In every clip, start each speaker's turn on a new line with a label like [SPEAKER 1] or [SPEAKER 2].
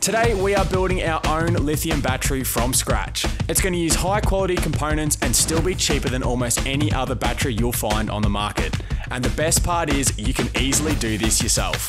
[SPEAKER 1] Today we are building our own lithium battery from scratch. It's going to use high quality components and still be cheaper than almost any other battery you'll find on the market. And the best part is you can easily do this yourself.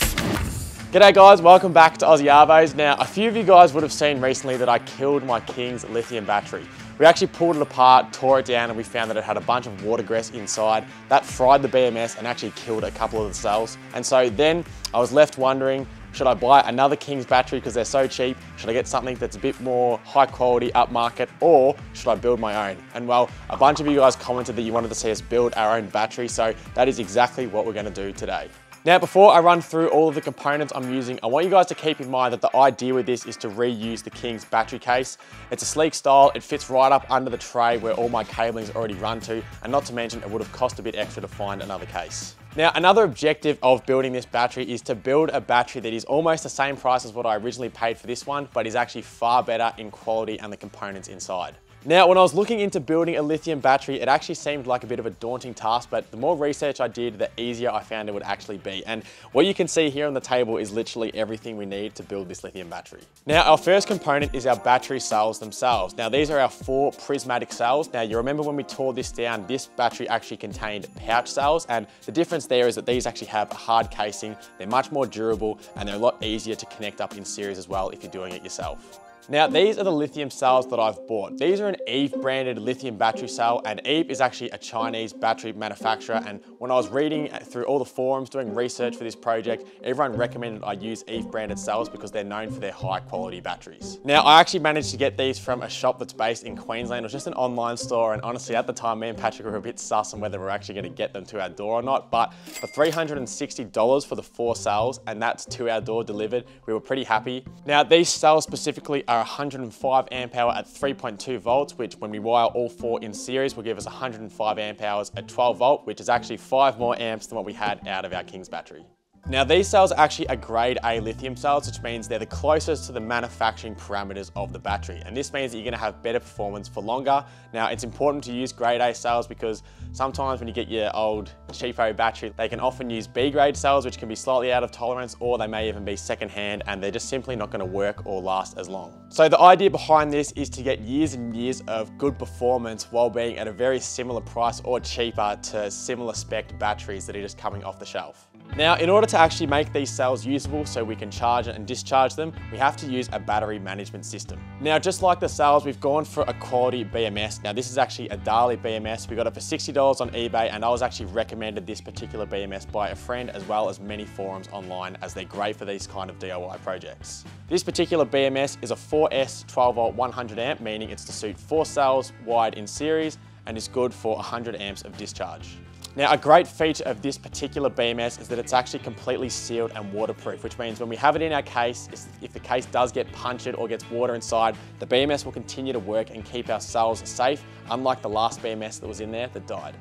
[SPEAKER 2] G'day guys, welcome back to Aussie Arvos. Now, a few of you guys would have seen recently that I killed my King's lithium battery. We actually pulled it apart, tore it down, and we found that it had a bunch of water ingress inside. That fried the BMS and actually killed a couple of the cells. And so then I was left wondering, should I buy another King's battery because they're so cheap? Should I get something that's a bit more high quality, upmarket, or should I build my own? And well, a bunch of you guys commented that you wanted to see us build our own battery, so that is exactly what we're gonna do today. Now, before I run through all of the components I'm using, I want you guys to keep in mind that the idea with this is to reuse the King's battery case. It's a sleek style, it fits right up under the tray where all my cabling is already run to, and not to mention it would have cost a bit extra to find another case. Now, another objective of building this battery is to build a battery that is almost the same price as what I originally paid for this one, but is actually far better in quality and the components inside. Now, when I was looking into building a lithium battery, it actually seemed like a bit of a daunting task, but the more research I did, the easier I found it would actually be. And what you can see here on the table is literally everything we need to build this lithium battery. Now, our first component is our battery cells themselves. Now, these are our four prismatic cells. Now, you remember when we tore this down, this battery actually contained pouch cells, and the difference there is that these actually have a hard casing, they're much more durable, and they're a lot easier to connect up in series as well if you're doing it yourself. Now, these are the lithium cells that I've bought. These are an Eve branded lithium battery cell, and Eve is actually a Chinese battery manufacturer. And when I was reading through all the forums, doing research for this project, everyone recommended I use Eve branded cells because they're known for their high quality batteries. Now, I actually managed to get these from a shop that's based in Queensland. It was just an online store, and honestly, at the time, me and Patrick were a bit sus on whether we're actually gonna get them to our door or not. But for $360 for the four cells, and that's to our door delivered, we were pretty happy. Now, these cells specifically are 105 amp hour at 3.2 volts, which when we wire all four in series will give us 105 amp hours at 12 volt, which is actually five more amps than what we had out of our King's battery. Now these cells are actually are grade A lithium cells, which means they're the closest to the manufacturing parameters of the battery. And this means that you're gonna have better performance for longer. Now it's important to use grade A cells because sometimes when you get your old cheapo battery, they can often use B grade cells, which can be slightly out of tolerance, or they may even be secondhand and they're just simply not gonna work or last as long. So the idea behind this is to get years and years of good performance while being at a very similar price or cheaper to similar spec batteries that are just coming off the shelf. Now, in order to actually make these cells usable so we can charge and discharge them, we have to use a battery management system. Now, just like the cells, we've gone for a quality BMS. Now, this is actually a Daly BMS. We got it for $60 on eBay, and I was actually recommended this particular BMS by a friend as well as many forums online as they're great for these kind of DIY projects. This particular BMS is a 4S 12 volt 100 amp, meaning it's to suit four cells wired in series and is good for 100 amps of discharge. Now, a great feature of this particular BMS is that it's actually completely sealed and waterproof, which means when we have it in our case, if the case does get punctured or gets water inside, the BMS will continue to work and keep our cells safe, unlike the last BMS that was in there that died.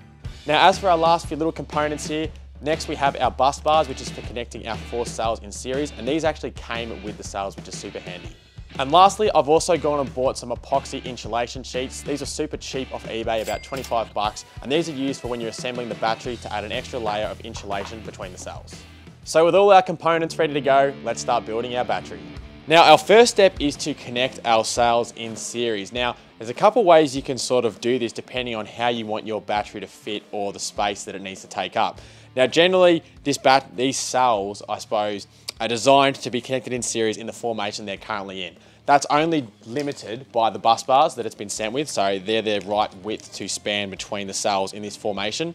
[SPEAKER 2] Now, as for our last few little components here, Next, we have our bus bars, which is for connecting our four cells in series, and these actually came with the cells, which is super handy. And lastly, I've also gone and bought some epoxy insulation sheets. These are super cheap off eBay, about 25 bucks, and these are used for when you're assembling the battery to add an extra layer of insulation between the cells. So with all our components ready to go, let's start building our battery. Now, our first step is to connect our cells in series. Now, there's a couple ways you can sort of do this depending on how you want your battery to fit or the space that it needs to take up. Now, generally, this bat these cells, I suppose, are designed to be connected in series in the formation they're currently in. That's only limited by the bus bars that it's been sent with, so they're the right width to span between the cells in this formation.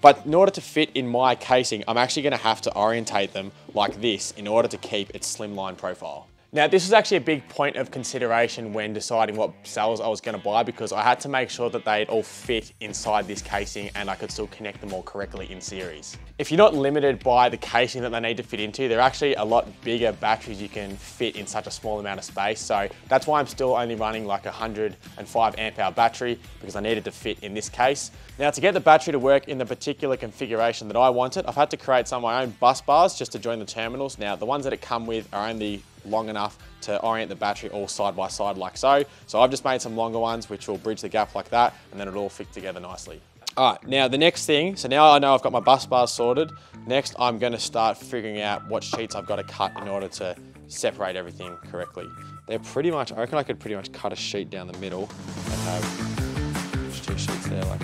[SPEAKER 2] But in order to fit in my casing, I'm actually gonna have to orientate them like this in order to keep its slimline profile. Now this was actually a big point of consideration when deciding what cells I was going to buy because I had to make sure that they'd all fit inside this casing and I could still connect them all correctly in series. If you're not limited by the casing that they need to fit into, they're actually a lot bigger batteries you can fit in such a small amount of space. So that's why I'm still only running like a 105 amp hour battery because I needed to fit in this case. Now to get the battery to work in the particular configuration that I wanted, I've had to create some of my own bus bars just to join the terminals. Now the ones that it come with are only long enough to orient the battery all side by side like so. So I've just made some longer ones which will bridge the gap like that and then it'll all fit together nicely. All right, now the next thing, so now I know I've got my bus bars sorted. Next, I'm gonna start figuring out what sheets I've got to cut in order to separate everything correctly. They're pretty much, I reckon I could pretty much cut a sheet down the middle and have uh, two sheets there like.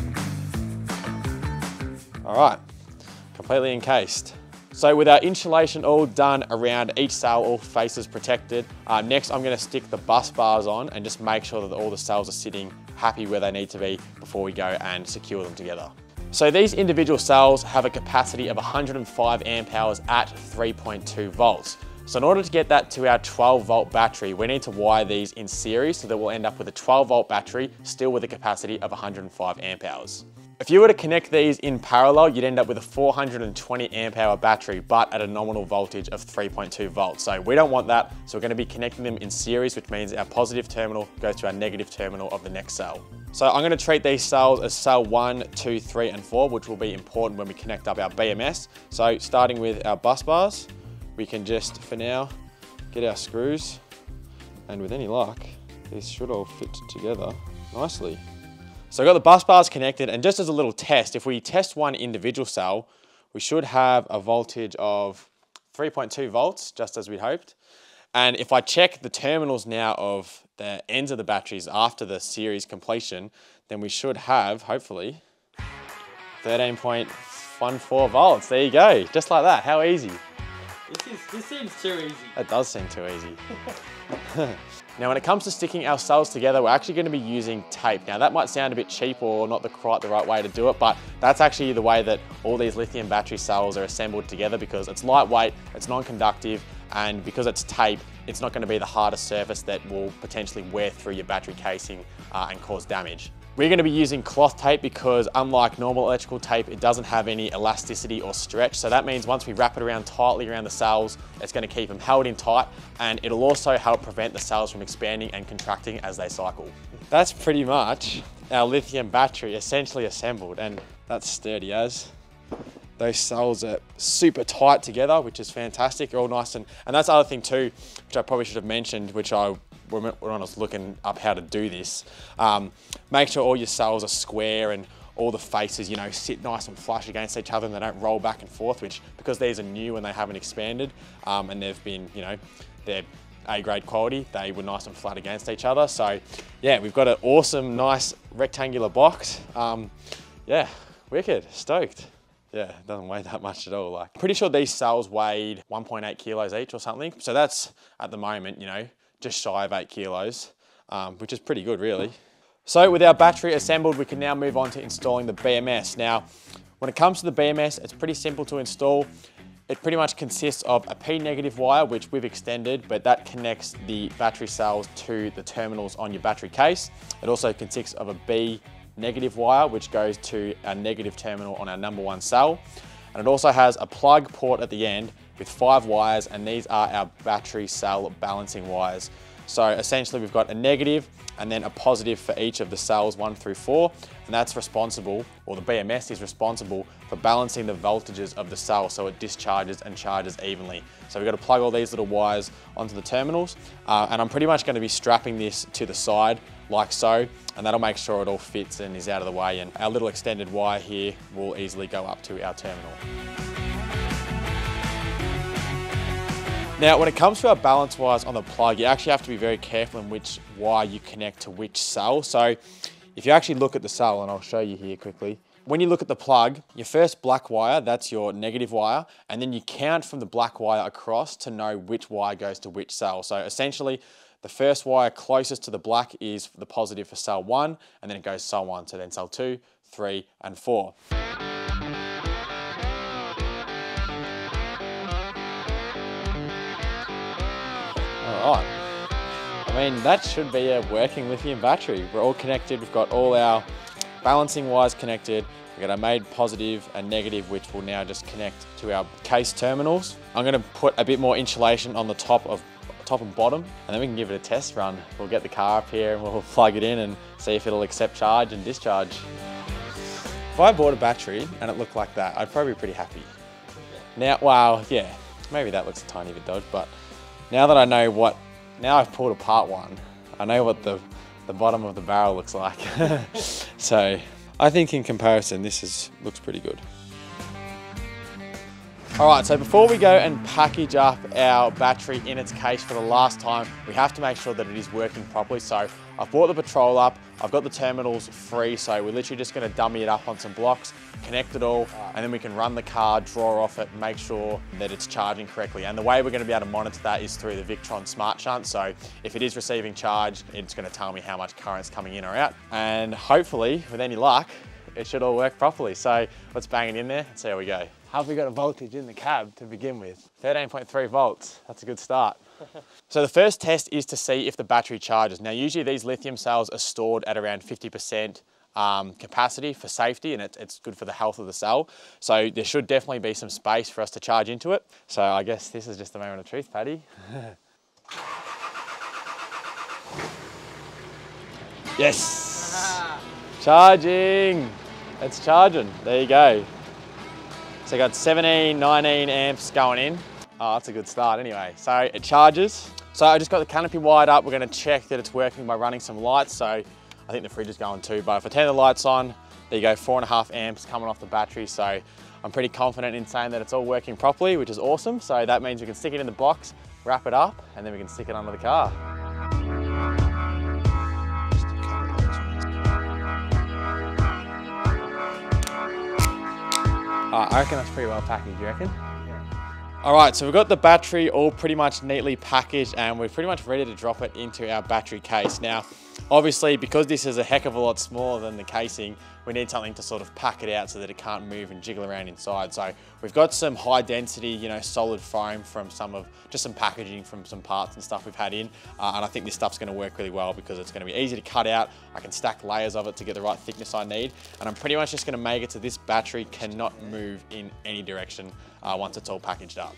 [SPEAKER 2] All right, completely encased. So with our insulation all done around each cell, all faces protected, uh, next I'm gonna stick the bus bars on and just make sure that all the cells are sitting happy where they need to be before we go and secure them together. So these individual cells have a capacity of 105 amp hours at 3.2 volts. So in order to get that to our 12 volt battery, we need to wire these in series so that we'll end up with a 12 volt battery, still with a capacity of 105 amp hours. If you were to connect these in parallel, you'd end up with a 420 amp hour battery, but at a nominal voltage of 3.2 volts. So we don't want that. So we're gonna be connecting them in series, which means our positive terminal goes to our negative terminal of the next cell. So I'm gonna treat these cells as cell one, two, three, and four, which will be important when we connect up our BMS. So starting with our bus bars, we can just, for now, get our screws, and with any luck, these should all fit together nicely. So I've got the bus bars connected and just as a little test, if we test one individual cell, we should have a voltage of 3.2 volts, just as we hoped. And if I check the terminals now of the ends of the batteries after the series completion, then we should have, hopefully, 13.14 volts. There you go, just like that, how easy.
[SPEAKER 3] This, is, this seems too easy.
[SPEAKER 2] It does seem too easy. now, when it comes to sticking our cells together, we're actually gonna be using tape. Now, that might sound a bit cheap or not the, quite the right way to do it, but that's actually the way that all these lithium battery cells are assembled together because it's lightweight, it's non-conductive, and because it's tape, it's not gonna be the hardest surface that will potentially wear through your battery casing uh, and cause damage. We're gonna be using cloth tape because unlike normal electrical tape, it doesn't have any elasticity or stretch. So that means once we wrap it around tightly around the cells, it's gonna keep them held in tight and it'll also help prevent the cells from expanding and contracting as they cycle. That's pretty much our lithium battery essentially assembled and that's sturdy as. Those cells are super tight together, which is fantastic. They're all nice and, and that's the other thing too, which I probably should have mentioned, which I when I was looking up how to do this, um, make sure all your cells are square and all the faces, you know, sit nice and flush against each other and they don't roll back and forth, which because these are new and they haven't expanded um, and they've been, you know, they're A grade quality, they were nice and flat against each other. So yeah, we've got an awesome, nice rectangular box. Um, yeah, wicked, stoked. Yeah, it doesn't weigh that much at all. Like, pretty sure these cells weighed 1.8 kilos each or something. So that's at the moment, you know, just shy of eight kilos, um, which is pretty good really. So with our battery assembled, we can now move on to installing the BMS. Now, when it comes to the BMS, it's pretty simple to install. It pretty much consists of a P negative wire, which we've extended, but that connects the battery cells to the terminals on your battery case. It also consists of a B negative wire, which goes to a negative terminal on our number one cell. And it also has a plug port at the end with five wires and these are our battery cell balancing wires. So essentially we've got a negative and then a positive for each of the cells one through four and that's responsible, or the BMS is responsible for balancing the voltages of the cell so it discharges and charges evenly. So we've got to plug all these little wires onto the terminals uh, and I'm pretty much going to be strapping this to the side like so and that'll make sure it all fits and is out of the way and our little extended wire here will easily go up to our terminal. Now, when it comes to our balance wires on the plug, you actually have to be very careful in which wire you connect to which cell. So if you actually look at the cell, and I'll show you here quickly, when you look at the plug, your first black wire, that's your negative wire, and then you count from the black wire across to know which wire goes to which cell. So essentially, the first wire closest to the black is the positive for cell one, and then it goes cell one so then cell two, three, and four. Right. I mean, that should be a working lithium battery. We're all connected. We've got all our balancing wires connected. We've got our made positive and negative, which will now just connect to our case terminals. I'm gonna put a bit more insulation on the top of top and bottom, and then we can give it a test run. We'll get the car up here and we'll plug it in and see if it'll accept charge and discharge. If I bought a battery and it looked like that, I'd probably be pretty happy. Now, well, yeah, maybe that looks a tiny bit dodgy, but now that I know what, now I've pulled apart one, I know what the, the bottom of the barrel looks like. so I think in comparison, this is looks pretty good. All right, so before we go and package up our battery in its case for the last time, we have to make sure that it is working properly. So I've brought the Patrol up, I've got the terminals free, so we're literally just gonna dummy it up on some blocks, connect it all, and then we can run the car, draw off it, make sure that it's charging correctly. And the way we're gonna be able to monitor that is through the Victron Smart Shunt. So if it is receiving charge, it's gonna tell me how much current's coming in or out. And hopefully, with any luck, it should all work properly. So let's bang it in there and see how we go. How have we got a voltage in the cab to begin with? 13.3 volts, that's a good start. so the first test is to see if the battery charges. Now usually these lithium cells are stored at around 50% um, capacity for safety and it, it's good for the health of the cell. So there should definitely be some space for us to charge into it. So I guess this is just the moment of truth, Paddy. yes, charging. It's charging, there you go. So I got 17, 19 amps going in. Oh, that's a good start anyway. So it charges. So I just got the canopy wired up. We're gonna check that it's working by running some lights. So I think the fridge is going too, but if I turn the lights on, there you go, four and a half amps coming off the battery. So I'm pretty confident in saying that it's all working properly, which is awesome. So that means we can stick it in the box, wrap it up, and then we can stick it under the car. Uh, I reckon that's pretty well packaged, you reckon? All right, so we've got the battery all pretty much neatly packaged and we're pretty much ready to drop it into our battery case. Now, obviously, because this is a heck of a lot smaller than the casing, we need something to sort of pack it out so that it can't move and jiggle around inside. So we've got some high density, you know, solid foam from some of, just some packaging from some parts and stuff we've had in. Uh, and I think this stuff's gonna work really well because it's gonna be easy to cut out. I can stack layers of it to get the right thickness I need. And I'm pretty much just gonna make it so this battery cannot move in any direction uh, once it's all packaged up.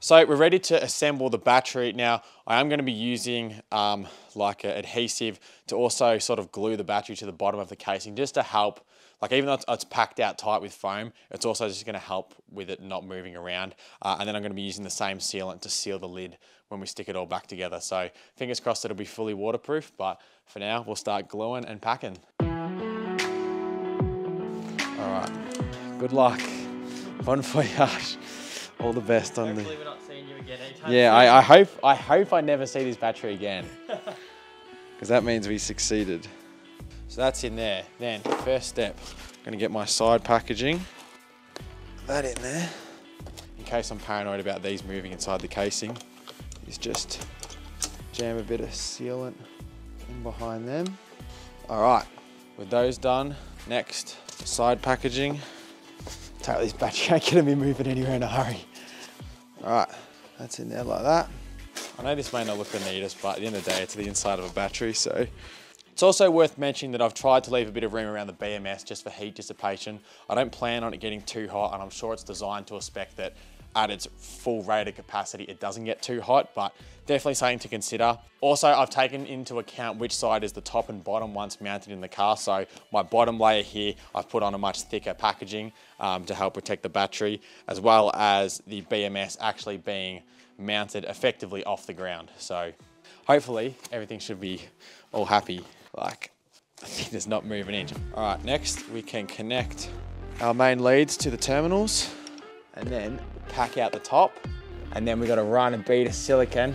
[SPEAKER 2] So we're ready to assemble the battery. Now, I am going to be using um, like an adhesive to also sort of glue the battery to the bottom of the casing just to help, like even though it's, it's packed out tight with foam, it's also just going to help with it not moving around. Uh, and then I'm going to be using the same sealant to seal the lid when we stick it all back together. So fingers crossed it'll be fully waterproof, but for now we'll start gluing and packing. All right, good luck. Bon voyage. All the best on the.
[SPEAKER 3] Hopefully we're not seeing you again anytime
[SPEAKER 2] Yeah,
[SPEAKER 3] soon.
[SPEAKER 2] I, I hope I hope I never see this battery again. Because that means we succeeded. So that's in there. Then first step, I'm gonna get my side packaging. That in there. In case I'm paranoid about these moving inside the casing, is just jam a bit of sealant in behind them. All right, with those done, next side packaging. Take this battery ain't gonna be moving anywhere in a hurry. All right, that's in there like that. I know this may not look the neatest, but at the end of the day, it's the inside of a battery, so. It's also worth mentioning that I've tried to leave a bit of room around the BMS just for heat dissipation. I don't plan on it getting too hot, and I'm sure it's designed to a spec that at its full rated capacity, it doesn't get too hot, but definitely something to consider. Also, I've taken into account which side is the top and bottom once mounted in the car. So my bottom layer here, I've put on a much thicker packaging um, to help protect the battery, as well as the BMS actually being mounted effectively off the ground. So hopefully everything should be all happy. Like, think there's not moving an inch. All right, next we can connect our main leads to the terminals and then pack out the top. And then we got to run a bead of silicone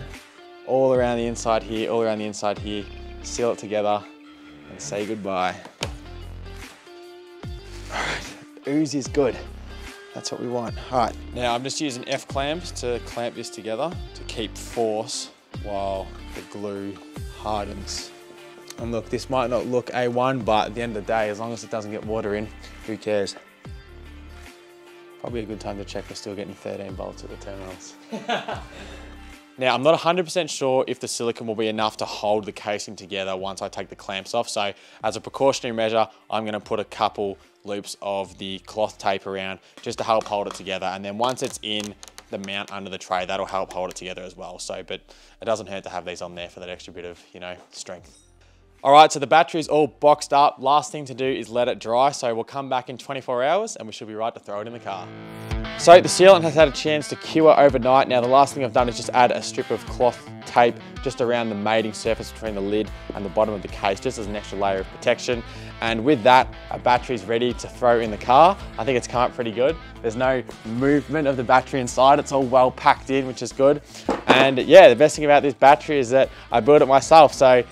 [SPEAKER 2] all around the inside here, all around the inside here, seal it together and say goodbye. All right, ooze is good. That's what we want. All right, now I'm just using F clamps to clamp this together to keep force while the glue hardens. And look, this might not look A1, but at the end of the day, as long as it doesn't get water in, who cares? Probably a good time to check we're still getting 13 volts at the terminals. Now, I'm not 100% sure if the silicone will be enough to hold the casing together once I take the clamps off. So as a precautionary measure, I'm gonna put a couple loops of the cloth tape around just to help hold it together. And then once it's in the mount under the tray, that'll help hold it together as well. So, but it doesn't hurt to have these on there for that extra bit of, you know, strength. All right, so the battery is all boxed up. Last thing to do is let it dry. So we'll come back in 24 hours and we should be right to throw it in the car. So the sealant has had a chance to cure overnight. Now the last thing I've done is just add a strip of cloth tape just around the mating surface between the lid and the bottom of the case, just as an extra layer of protection. And with that, our battery's ready to throw in the car. I think it's come up pretty good. There's no movement of the battery inside. It's all well packed in, which is good. And yeah, the best thing about this battery is that I built it myself. So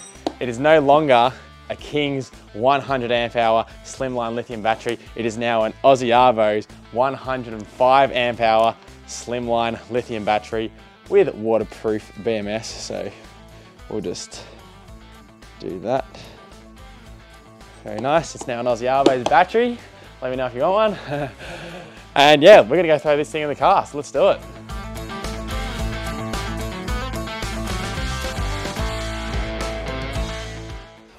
[SPEAKER 2] it is no longer a King's 100 amp hour slimline lithium battery. It is now an Aussie Arvos 105 amp hour slimline lithium battery with waterproof BMS. So we'll just do that. Very nice. It's now an Aussie Arvos battery. Let me know if you want one. and yeah, we're gonna go throw this thing in the car. So let's do it.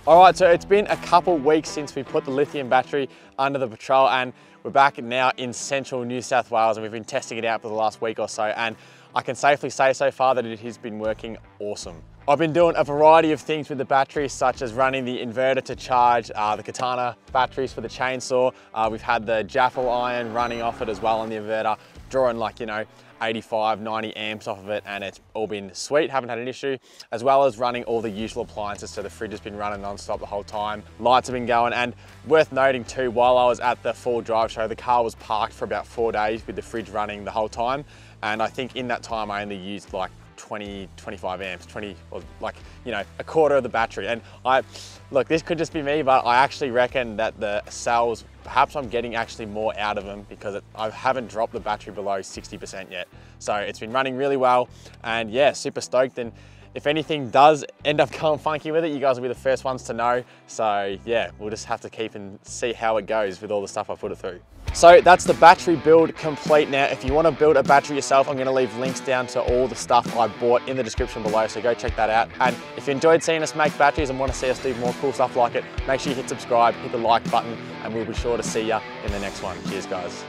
[SPEAKER 2] All right, so it's been a couple weeks since we put the lithium battery under the patrol and we're back now in central New South Wales and we've been testing it out for the last week or so and I can safely say so far that it has been working awesome. I've been doing a variety of things with the battery, such as running the inverter to charge uh, the Katana batteries for the chainsaw. Uh, we've had the jaffle iron running off it as well on the inverter, drawing like, you know, 85, 90 amps off of it and it's all been sweet, haven't had an issue, as well as running all the usual appliances. So the fridge has been running non-stop the whole time. Lights have been going and worth noting too, while I was at the full drive show, the car was parked for about four days with the fridge running the whole time. And I think in that time I only used like 20, 25 amps, 20, or like, you know, a quarter of the battery. And I, look, this could just be me, but I actually reckon that the cells, perhaps I'm getting actually more out of them because I haven't dropped the battery below 60% yet. So it's been running really well and yeah, super stoked. And if anything does end up going funky with it, you guys will be the first ones to know. So yeah, we'll just have to keep and see how it goes with all the stuff I put it through. So that's the battery build complete now. If you want to build a battery yourself, I'm going to leave links down to all the stuff I bought in the description below, so go check that out. And if you enjoyed seeing us make batteries and want to see us do more cool stuff like it, make sure you hit subscribe, hit the like button, and we'll be sure to see you in the next one. Cheers, guys.